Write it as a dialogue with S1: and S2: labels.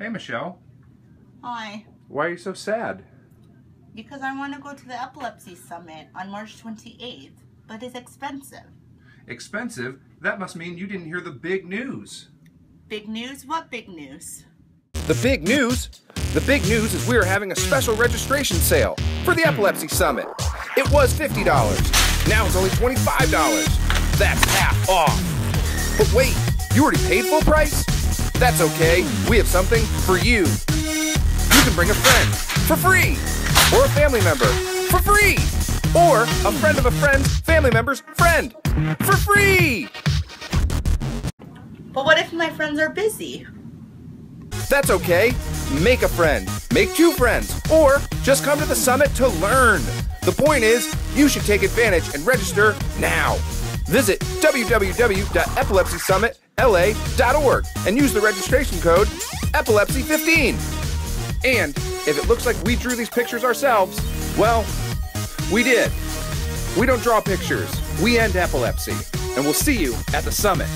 S1: Hey, Michelle.
S2: Hi.
S1: Why are you so sad?
S2: Because I want to go to the Epilepsy Summit on March 28th, but it's expensive.
S1: Expensive? That must mean you didn't hear the big news.
S2: Big news? What big news?
S3: The big news? The big news is we are having a special registration sale for the Epilepsy Summit. It was $50. Now it's only $25. That's half off. But wait, you already paid full price? That's okay. We have something for you. You can bring a friend for free, or a family member for free, or a friend of a friend's family member's friend for free.
S2: But what if my friends are busy?
S3: That's okay. Make a friend, make two friends, or just come to the summit to learn. The point is, you should take advantage and register now. Visit www.epilepsysummitla.org and use the registration code EPILEPSY15. And if it looks like we drew these pictures ourselves, well, we did. We don't draw pictures, we end epilepsy. And we'll see you at the summit.